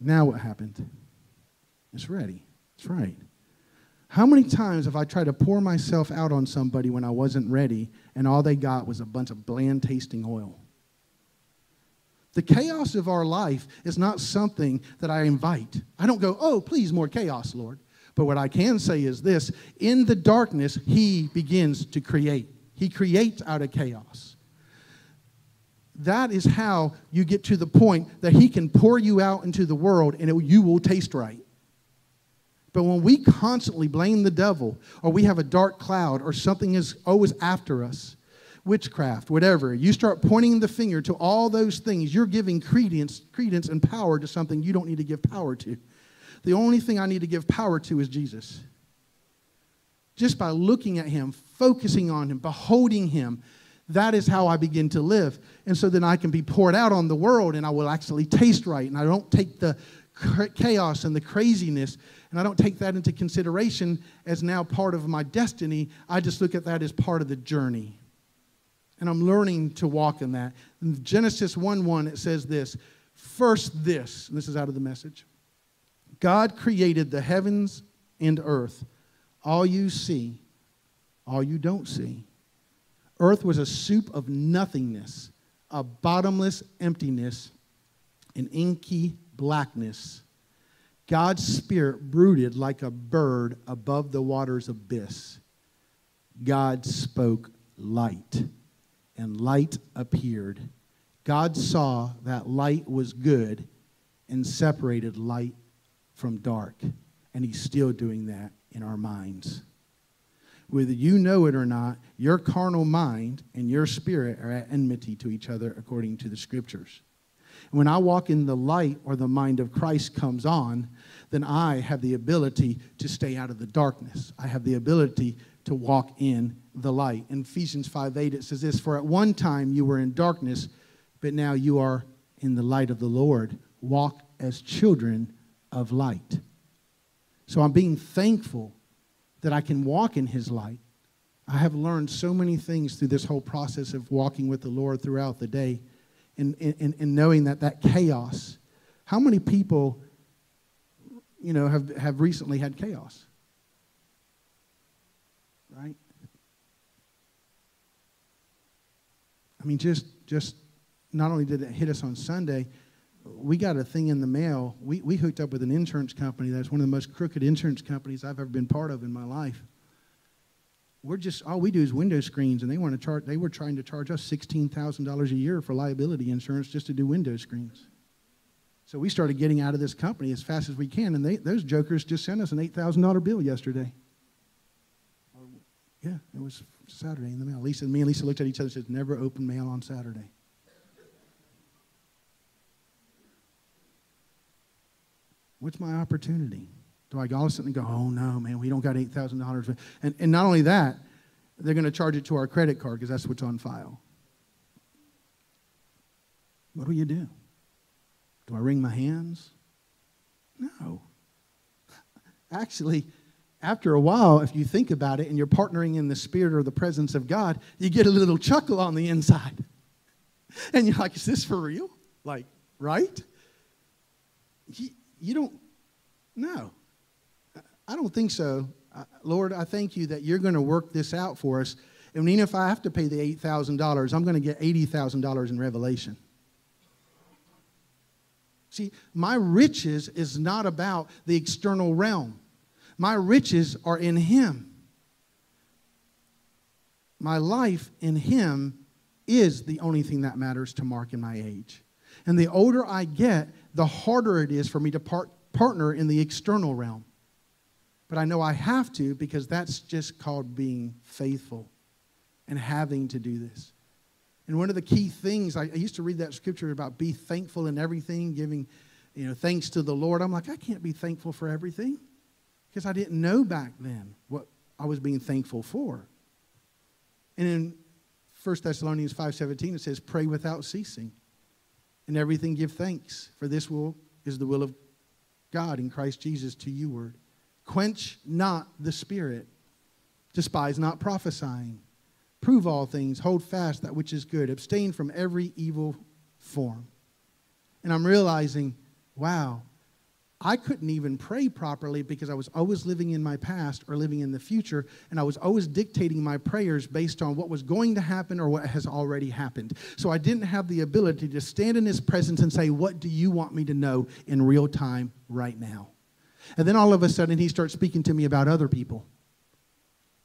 Now what happened? It's ready. It's right. How many times have I tried to pour myself out on somebody when I wasn't ready and all they got was a bunch of bland tasting oil? The chaos of our life is not something that I invite. I don't go, oh, please, more chaos, Lord. But what I can say is this in the darkness, He begins to create. He creates out of chaos. That is how you get to the point that He can pour you out into the world and it, you will taste right. But when we constantly blame the devil, or we have a dark cloud, or something is always after us, witchcraft, whatever, you start pointing the finger to all those things, you're giving credence, credence and power to something you don't need to give power to. The only thing I need to give power to is Jesus. Just by looking at him, focusing on him, beholding him, that is how I begin to live. And so then I can be poured out on the world and I will actually taste right. And I don't take the chaos and the craziness and I don't take that into consideration as now part of my destiny. I just look at that as part of the journey. And I'm learning to walk in that. In Genesis 1 1, it says this First, this, and this is out of the message God created the heavens and earth, all you see, all you don't see. Earth was a soup of nothingness, a bottomless emptiness, an inky blackness. God's Spirit brooded like a bird above the water's abyss. God spoke light, and light appeared. God saw that light was good and separated light from dark. And He's still doing that in our minds. Whether you know it or not, your carnal mind and your spirit are at enmity to each other according to the scriptures. When I walk in the light or the mind of Christ comes on, then I have the ability to stay out of the darkness. I have the ability to walk in the light. In Ephesians 5 8, it says this For at one time you were in darkness, but now you are in the light of the Lord. Walk as children of light. So I'm being thankful that I can walk in his light. I have learned so many things through this whole process of walking with the Lord throughout the day and, and, and knowing that that chaos. How many people, you know, have, have recently had chaos? Right? I mean, just, just not only did it hit us on Sunday, we got a thing in the mail. We, we hooked up with an insurance company that's one of the most crooked insurance companies I've ever been part of in my life. We're just all we do is window screens, and they want to charge. They were trying to charge us sixteen thousand dollars a year for liability insurance just to do window screens. So we started getting out of this company as fast as we can, and they, those jokers just sent us an eight thousand dollar bill yesterday. Yeah, it was Saturday in the mail. Lisa, me and Lisa looked at each other and said, "Never open mail on Saturday." What's my opportunity? Do I go all of a sudden go, oh no, man, we don't got $8,000? And, and not only that, they're going to charge it to our credit card because that's what's on file. What do you do? Do I wring my hands? No. Actually, after a while, if you think about it and you're partnering in the spirit or the presence of God, you get a little chuckle on the inside. And you're like, is this for real? Like, right? You don't, no. I don't think so. Lord, I thank you that you're going to work this out for us. And even if I have to pay the $8,000, I'm going to get $80,000 in revelation. See, my riches is not about the external realm. My riches are in Him. My life in Him is the only thing that matters to Mark in my age. And the older I get, the harder it is for me to part, partner in the external realm. But I know I have to because that's just called being faithful and having to do this. And one of the key things, I, I used to read that scripture about be thankful in everything, giving you know, thanks to the Lord. I'm like, I can't be thankful for everything because I didn't know back then what I was being thankful for. And in 1 Thessalonians 5.17, it says, pray without ceasing. In everything give thanks, for this will is the will of God in Christ Jesus to you word. Quench not the spirit. Despise not prophesying. Prove all things. Hold fast that which is good. Abstain from every evil form. And I'm realizing, wow, I couldn't even pray properly because I was always living in my past or living in the future, and I was always dictating my prayers based on what was going to happen or what has already happened. So I didn't have the ability to stand in His presence and say, What do you want me to know in real time right now? And then all of a sudden, He starts speaking to me about other people,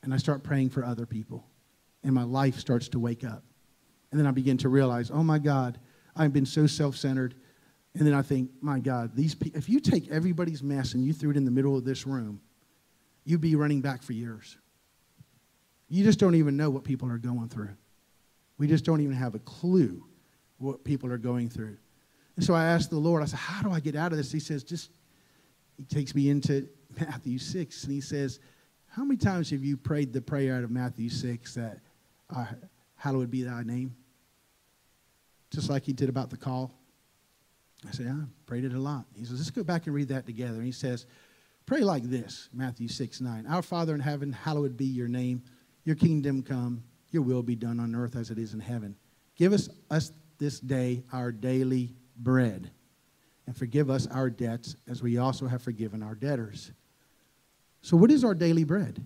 and I start praying for other people, and my life starts to wake up. And then I begin to realize, Oh my God, I've been so self centered and then I think, my God, these pe- if you take everybody's mess and you threw it in the middle of this room, you'd be running back for years. You just don't even know what people are going through. We just don't even have a clue what people are going through. And so I asked the Lord, I said, How do I get out of this? He says, Just, he takes me into (laughs) Matthew 6, and he says, How many times have you prayed the prayer out of Matthew 6 that, uh, Hallowed be thy name? Just like he did about the call. I said, I prayed it a lot. He says, let's go back and read that together. And he says, pray like this, Matthew 6, 9. Our Father in heaven, hallowed be your name. Your kingdom come. Your will be done on earth as it is in heaven. Give us, us this day our daily bread. And forgive us our debts as we also have forgiven our debtors. So, what is our daily bread?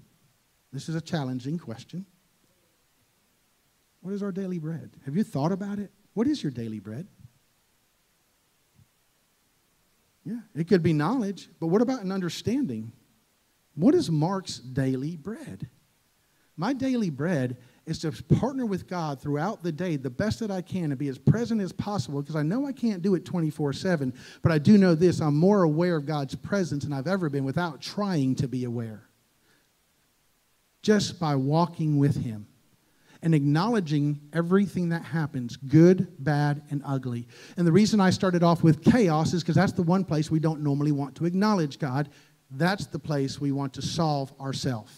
This is a challenging question. What is our daily bread? Have you thought about it? What is your daily bread? Yeah, it could be knowledge, but what about an understanding? What is Mark's daily bread? My daily bread is to partner with God throughout the day the best that I can and be as present as possible because I know I can't do it 24 7, but I do know this I'm more aware of God's presence than I've ever been without trying to be aware. Just by walking with Him and acknowledging everything that happens good, bad, and ugly. And the reason I started off with chaos is because that's the one place we don't normally want to acknowledge God. That's the place we want to solve ourselves.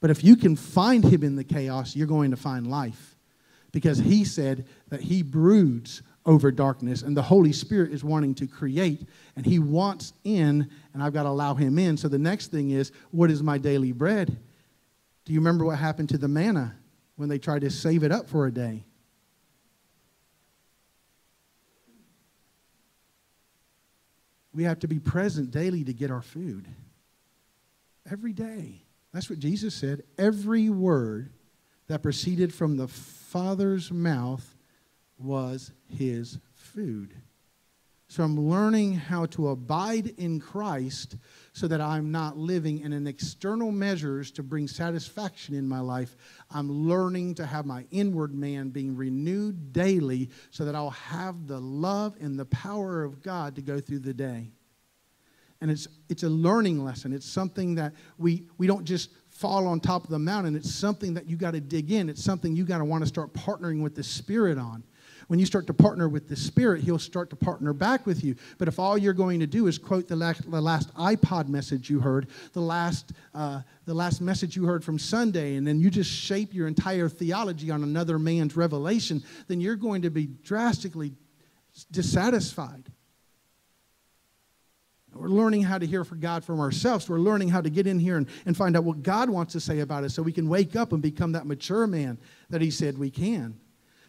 But if you can find Him in the chaos, you're going to find life. Because He said that He broods over darkness, and the Holy Spirit is wanting to create, and He wants in, and I've got to allow Him in. So the next thing is, what is my daily bread? Do you remember what happened to the manna when they tried to save it up for a day? We have to be present daily to get our food. Every day. That's what Jesus said. Every word that proceeded from the Father's mouth was his food. So I'm learning how to abide in Christ so that I'm not living in an external measures to bring satisfaction in my life. I'm learning to have my inward man being renewed daily so that I'll have the love and the power of God to go through the day. And it's, it's a learning lesson. It's something that we, we don't just fall on top of the mountain. It's something that you got to dig in. It's something you got to want to start partnering with the Spirit on when you start to partner with the Spirit, He'll start to partner back with you. But if all you're going to do is quote the last, the last iPod message you heard, the last, uh, the last message you heard from Sunday, and then you just shape your entire theology on another man's revelation, then you're going to be drastically dissatisfied. We're learning how to hear from God from ourselves. We're learning how to get in here and, and find out what God wants to say about us so we can wake up and become that mature man that He said we can.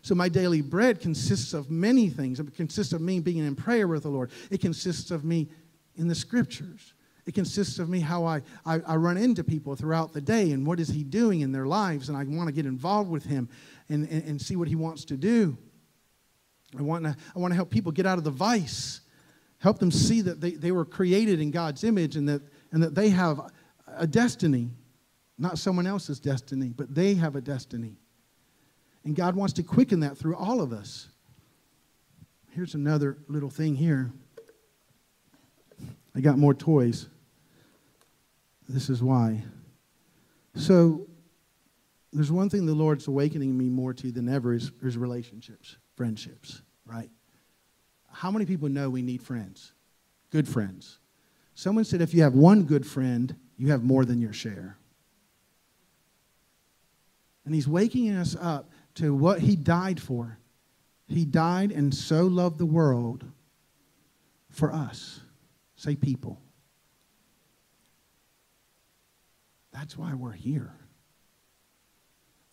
So my daily bread consists of many things. It consists of me being in prayer with the Lord. It consists of me in the scriptures. It consists of me how I, I, I, run into people throughout the day and what is he doing in their lives. And I want to get involved with him and, and, and see what he wants to do. I want to, I want to help people get out of the vice, help them see that they, they were created in God's image and that, and that they have a destiny, not someone else's destiny, but they have a destiny. And God wants to quicken that through all of us. Here's another little thing here. I got more toys. This is why. So, there's one thing the Lord's awakening me more to than ever is, is relationships, friendships, right? How many people know we need friends? Good friends. Someone said if you have one good friend, you have more than your share. And he's waking us up to what he died for. He died and so loved the world for us. Say, people. That's why we're here.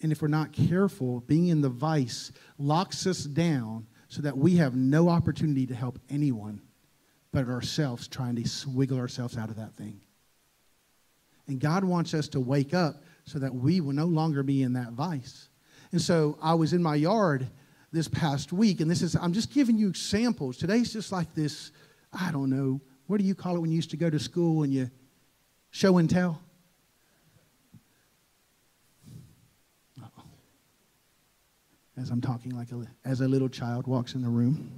And if we're not careful, being in the vice locks us down so that we have no opportunity to help anyone but ourselves trying to swiggle ourselves out of that thing. And God wants us to wake up so that we will no longer be in that vice. And so I was in my yard this past week, and this is, I'm just giving you examples. Today's just like this, I don't know, what do you call it when you used to go to school and you show and tell? As I'm talking like a, as a little child walks in the room.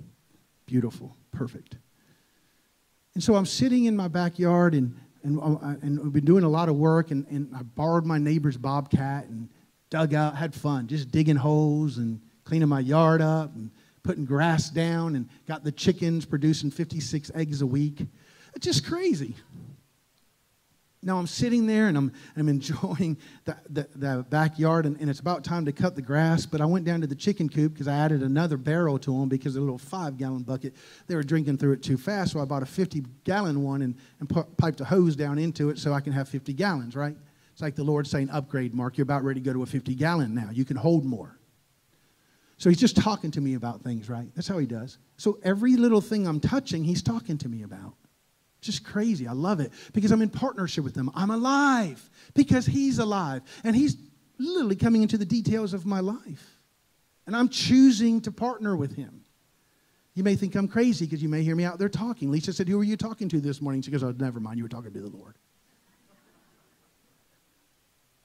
Beautiful, perfect. And so I'm sitting in my backyard and, and, uh, and we've been doing a lot of work, and, and I borrowed my neighbor's bobcat and dug out, had fun, just digging holes and cleaning my yard up and putting grass down and got the chickens producing 56 eggs a week. It's just crazy. Now I'm sitting there and I'm, I'm enjoying the, the, the backyard, and, and, it's about time to cut the grass. But I went down to the chicken coop because I added another barrel to them because a little five gallon bucket, they were drinking through it too fast. So I bought a 50 gallon one and, and piped a hose down into it so I can have 50 gallons, right? It's like the Lord saying, Upgrade, Mark. You're about ready to go to a 50 gallon now. You can hold more. So he's just talking to me about things, right? That's how he does. So every little thing I'm touching, he's talking to me about. Just crazy. I love it because I'm in partnership with him. I'm alive because he's alive. And he's literally coming into the details of my life. And I'm choosing to partner with him. You may think I'm crazy because you may hear me out there talking. Lisa said, Who were you talking to this morning? She goes, Oh, never mind. You were talking to the Lord.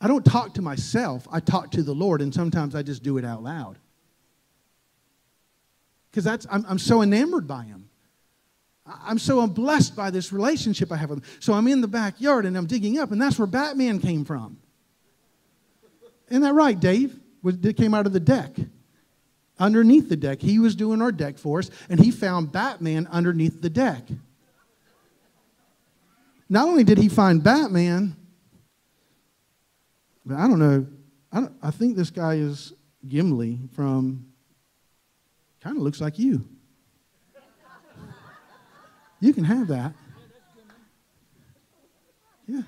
I don't talk to myself, I talk to the Lord, and sometimes I just do it out loud. Because that's I'm, I'm so enamored by him. I'm so blessed by this relationship I have with him. So I'm in the backyard and I'm digging up, and that's where Batman came from. Isn't that right, Dave? It came out of the deck. Underneath the deck. He was doing our deck for us, and he found Batman underneath the deck. Not only did he find Batman, but I don't know. I, don't, I think this guy is Gimli from, kind of looks like you. You can have that. Yeah.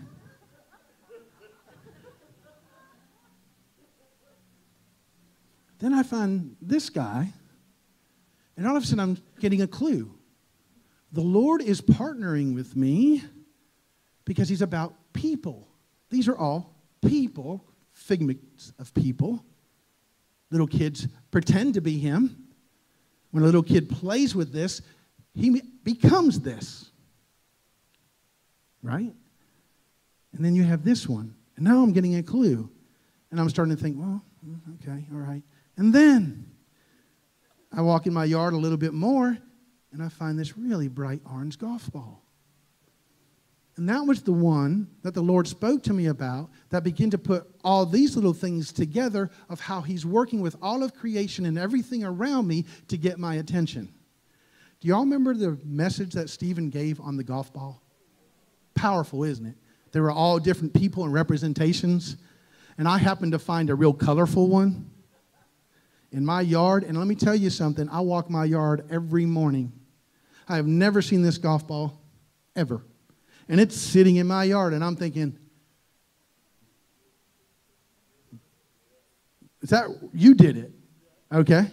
Then I find this guy, and all of a sudden I'm getting a clue. The Lord is partnering with me because He's about people. These are all people, figments of people. Little kids pretend to be Him. When a little kid plays with this, he becomes this. Right? And then you have this one. And now I'm getting a clue. And I'm starting to think, well, mm, okay, all right. And then I walk in my yard a little bit more and I find this really bright orange golf ball. And that was the one that the Lord spoke to me about that began to put all these little things together of how He's working with all of creation and everything around me to get my attention. Do y'all remember the message that Stephen gave on the golf ball? Powerful, isn't it? There were all different people and representations. And I happened to find a real colorful one in my yard. And let me tell you something I walk my yard every morning. I have never seen this golf ball ever. And it's sitting in my yard, and I'm thinking, is that you did it? Okay.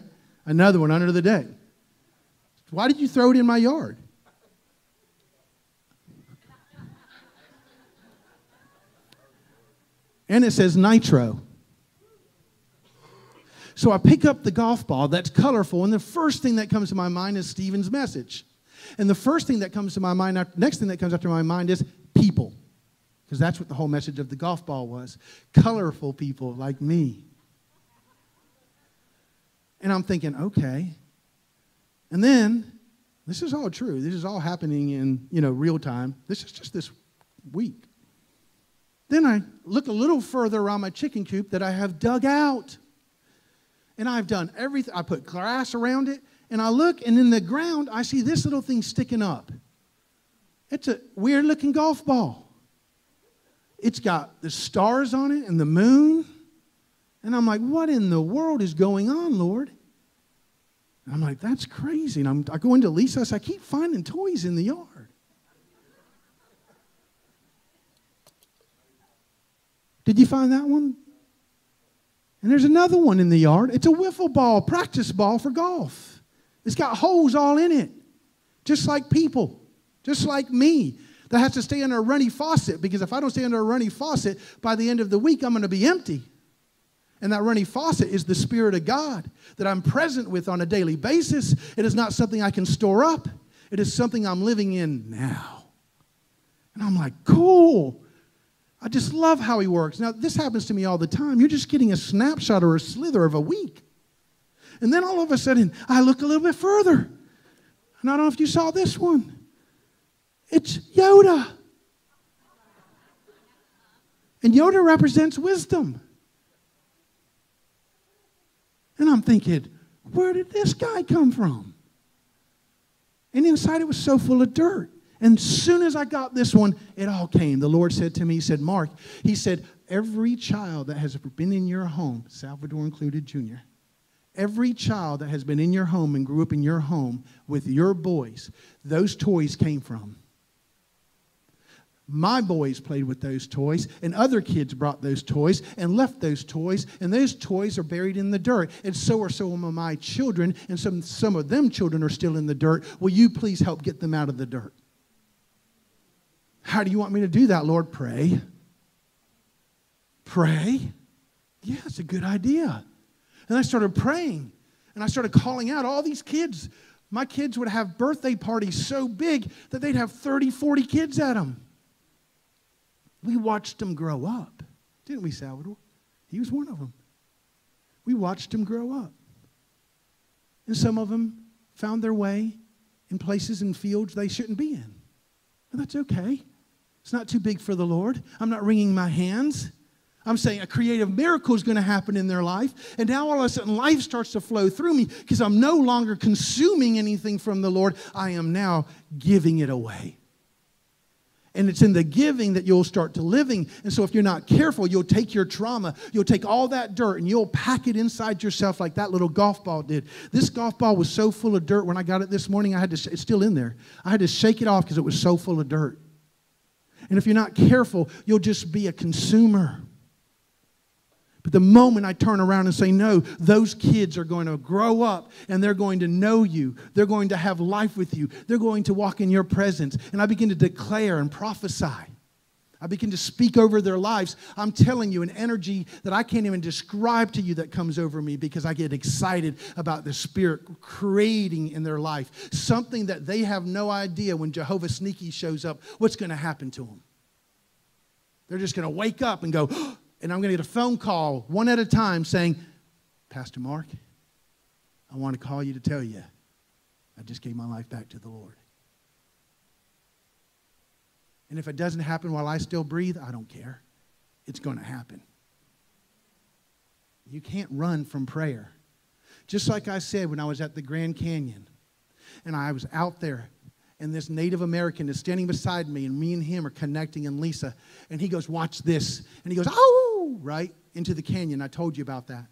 Another one under the day. Why did you throw it in my yard? And it says nitro. So I pick up the golf ball that's colorful, and the first thing that comes to my mind is Stephen's message. And the first thing that comes to my mind, next thing that comes to my mind is people, because that's what the whole message of the golf ball was colorful people like me. And I'm thinking, okay. And then, this is all true. This is all happening in, you know, real time. This is just this week. Then I look a little further around my chicken coop that I have dug out. And I've done everything. I put grass around it, and I look, and in the ground, I see this little thing sticking up. It's a weird looking golf ball. It's got the stars on it and the moon. And I'm like, what in the world is going on, Lord? And I'm like, that's crazy. And I'm, I go into Lisa, I, say, I keep finding toys in the yard. Did you find that one? And there's another one in the yard. It's a wiffle ball, practice ball for golf. It's got holes all in it, just like people, just like me, that has to stay under a runny faucet because if I don't stay under a runny faucet, by the end of the week, I'm going to be empty. And that runny faucet is the Spirit of God that I'm present with on a daily basis. It is not something I can store up, it is something I'm living in now. And I'm like, cool. I just love how he works. Now, this happens to me all the time. You're just getting a snapshot or a slither of a week. And then all of a sudden, I look a little bit further. And I don't know if you saw this one. It's Yoda. And Yoda represents wisdom. And I'm thinking, where did this guy come from? And inside it was so full of dirt. And as soon as I got this one, it all came. The Lord said to me, He said, Mark, He said, every child that has been in your home, Salvador included, Junior, every child that has been in your home and grew up in your home with your boys, those toys came from. My boys played with those toys, and other kids brought those toys and left those toys, and those toys are buried in the dirt. And so are some of my children, and some, some of them children are still in the dirt. Will you please help get them out of the dirt? How do you want me to do that, Lord? Pray. Pray? Yeah, it's a good idea. And I started praying and I started calling out all these kids. My kids would have birthday parties so big that they'd have 30, 40 kids at them. We watched them grow up, didn't we, Salvador? He was one of them. We watched them grow up. And some of them found their way in places and fields they shouldn't be in. And that's okay. It's not too big for the Lord. I'm not wringing my hands. I'm saying a creative miracle is going to happen in their life. And now all of a sudden life starts to flow through me because I'm no longer consuming anything from the Lord. I am now giving it away. And it's in the giving that you'll start to living. And so if you're not careful, you'll take your trauma, you'll take all that dirt and you'll pack it inside yourself like that little golf ball did. This golf ball was so full of dirt when I got it this morning, I had to, it's still in there. I had to shake it off because it was so full of dirt. And if you're not careful, you'll just be a consumer. But the moment I turn around and say, no, those kids are going to grow up and they're going to know you. They're going to have life with you. They're going to walk in your presence. And I begin to declare and prophesy. I begin to speak over their lives. I'm telling you, an energy that I can't even describe to you that comes over me because I get excited about the Spirit creating in their life something that they have no idea when Jehovah Sneaky shows up, what's going to happen to them. They're just going to wake up and go, (gasps) oh, and I'm going to get a phone call one at a time saying, Pastor Mark, I want to call you to tell you I just gave my life back to the Lord. And if it doesn't happen while I still breathe, I don't care. It's going to happen. You can't run from prayer. Just like I said when I was at the Grand Canyon and I was out there and this Native American is standing beside me, and me and him are connecting, and Lisa, and he goes, Watch this. And he goes, Oh, right into the canyon. I told you about that.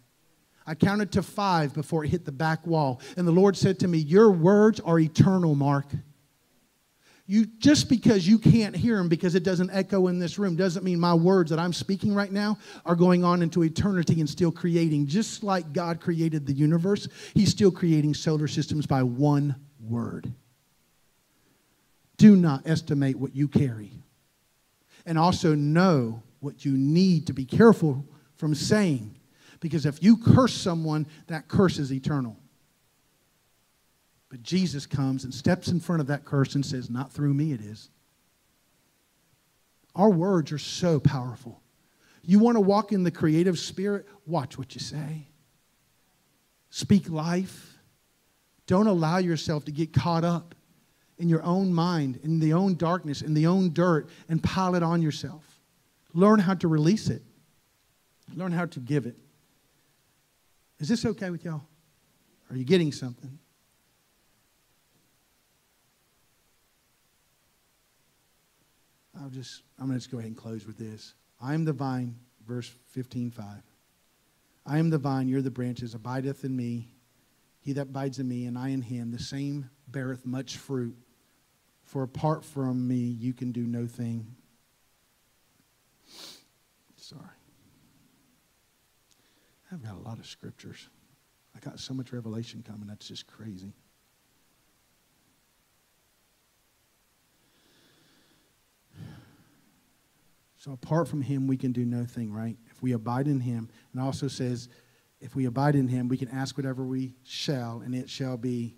I counted to five before it hit the back wall. And the Lord said to me, Your words are eternal, Mark. You, just because you can't hear them because it doesn't echo in this room doesn't mean my words that I'm speaking right now are going on into eternity and still creating. Just like God created the universe, He's still creating solar systems by one word. Do not estimate what you carry. And also know what you need to be careful from saying. Because if you curse someone, that curse is eternal. But Jesus comes and steps in front of that curse and says, Not through me, it is. Our words are so powerful. You want to walk in the creative spirit? Watch what you say. Speak life. Don't allow yourself to get caught up in your own mind, in the own darkness, in the own dirt, and pile it on yourself. Learn how to release it. Learn how to give it. Is this okay with y'all? Are you getting something? I'll just, I'm going to just go ahead and close with this. I am the vine, verse 15, 5. I am the vine, you're the branches, abideth in me. He that abides in me, and I in him, the same beareth much fruit. For apart from me, you can do no thing. Sorry. I've got a lot of scriptures. I got so much revelation coming, that's just crazy. So apart from him, we can do no thing, right? If we abide in him, and also says, if we abide in him, we can ask whatever we shall, and it shall be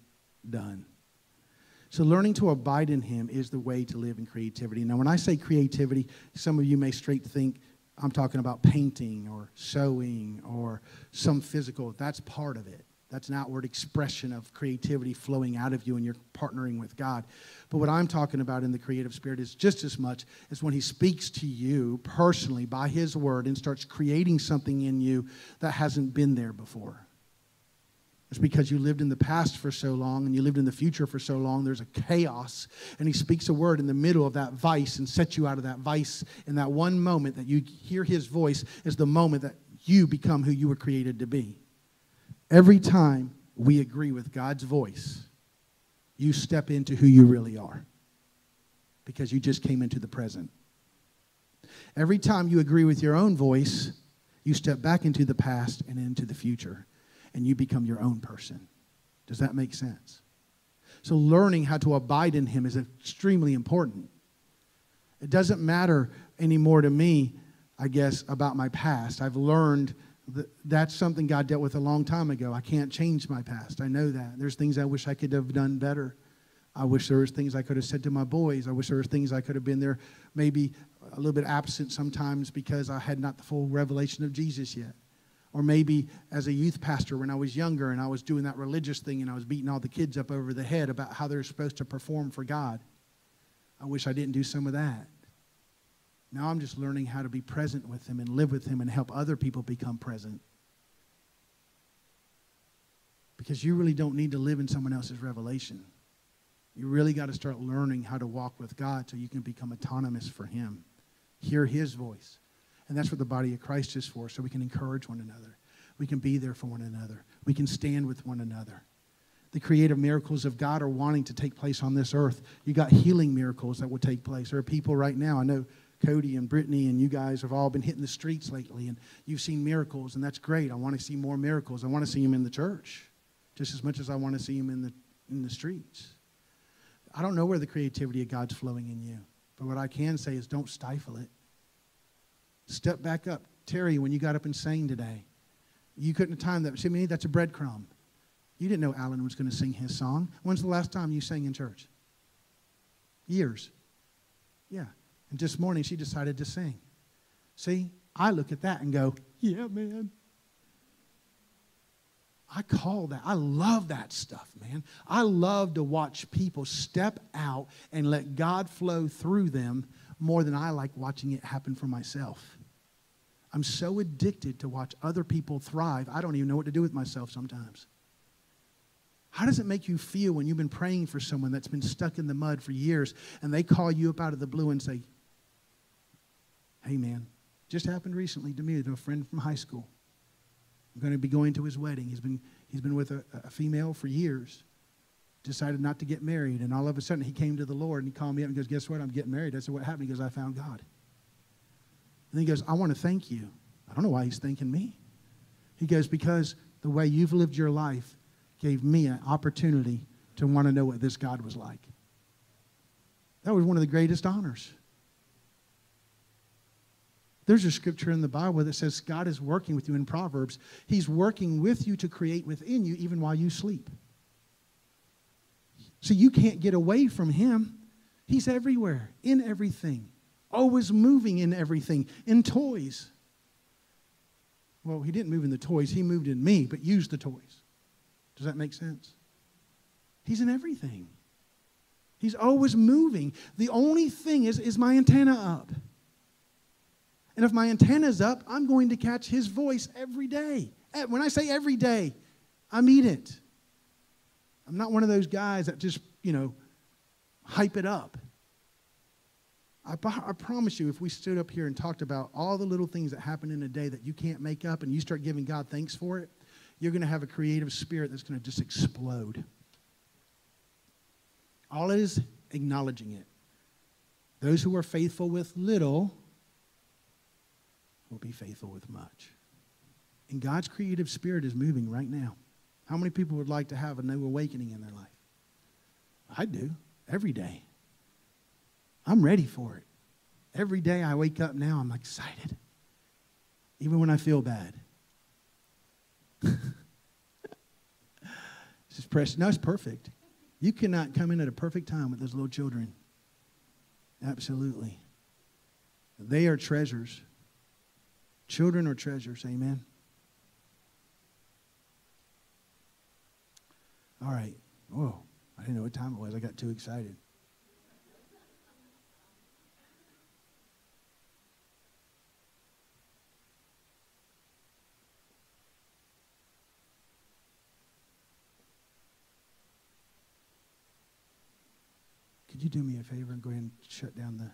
done. So, learning to abide in Him is the way to live in creativity. Now, when I say creativity, some of you may straight think I'm talking about painting or sewing or some physical. That's part of it. That's an outward expression of creativity flowing out of you and you're partnering with God. But what I'm talking about in the creative spirit is just as much as when He speaks to you personally by His word and starts creating something in you that hasn't been there before. It's because you lived in the past for so long and you lived in the future for so long. There's a chaos. And he speaks a word in the middle of that vice and sets you out of that vice. In that one moment that you hear his voice is the moment that you become who you were created to be. Every time we agree with God's voice, you step into who you really are because you just came into the present. Every time you agree with your own voice, you step back into the past and into the future and you become your own person. Does that make sense? So, learning how to abide in Him is extremely important. It doesn't matter anymore to me, I guess, about my past. I've learned that that's something God dealt with a long time ago. I can't change my past. I know that. There's things I wish I could have done better. I wish there was things I could have said to my boys. I wish there was things I could have been there, maybe a little bit absent sometimes because I had not the full revelation of Jesus yet. Or maybe as a youth pastor when I was younger and I was doing that religious thing and I was beating all the kids up over the head about how they're supposed to perform for God. I wish I didn't do some of that. Now I'm just learning how to be present with Him and live with Him and help other people become present. Because you really don't need to live in someone else's revelation. You really got to start learning how to walk with God so you can become autonomous for Him. Hear His voice. And that's what the body of Christ is for, so we can encourage one another. We can be there for one another. We can stand with one another. The creative miracles of God are wanting to take place on this earth. You got healing miracles that will take place. There are people right now, I know Cody and Brittany and you guys have all been hitting the streets lately, and you've seen miracles, and that's great. I want to see more miracles. I want to see them in the church just as much as I want to see them in the, in the streets. I don't know where the creativity of God's flowing in you, but what I can say is don't stifle it. Step back up. Terry, when you got up and sang today, you couldn't have timed that. See, me, that's a breadcrumb. You didn't know Alan was going to sing his song. When's the last time you sang in church? Years. Yeah. And this morning she decided to sing. See, I look at that and go, yeah, man. I call that. I love that stuff, man. I love to watch people step out and let God flow through them more than I like watching it happen for myself. I'm so addicted to watch other people thrive, I don't even know what to do with myself sometimes. How does it make you feel when you've been praying for someone that's been stuck in the mud for years and they call you up out of the blue and say, Hey, man, just happened recently to me to a friend from high school. I'm going to be going to his wedding. He's been, he's been with a, a female for years, decided not to get married, and all of a sudden he came to the Lord and he called me up and goes, Guess what? I'm getting married. I said, What happened? He goes, I found God. And he goes, I want to thank you. I don't know why he's thanking me. He goes, Because the way you've lived your life gave me an opportunity to want to know what this God was like. That was one of the greatest honors. There's a scripture in the Bible that says God is working with you in Proverbs. He's working with you to create within you even while you sleep. So you can't get away from Him. He's everywhere, in everything, always moving in everything, in toys. Well, He didn't move in the toys, He moved in me, but used the toys. Does that make sense? He's in everything. He's always moving. The only thing is, is my antenna up? And if my antenna's up, I'm going to catch his voice every day. When I say every day, I mean it. I'm not one of those guys that just, you know, hype it up. I, I, promise you, if we stood up here and talked about all the little things that happen in a day that you can't make up and you start giving God thanks for it, you're going to have a creative spirit that's going to just explode. All it is acknowledging it. Those who are faithful with little will be faithful with much. And God's creative spirit is moving right now. How many people would like to have a new awakening in their life? I do, every day. I'm ready for it. Every day I wake up now, I'm excited, even when I feel bad. (laughs) this is precious. No, it's perfect. You cannot come in at a perfect time with those little children. Absolutely. They are treasures. Children are treasures. Amen. All right. Whoa. I didn't know what time it was. I got too excited. Could you do me a favor and go ahead and shut down the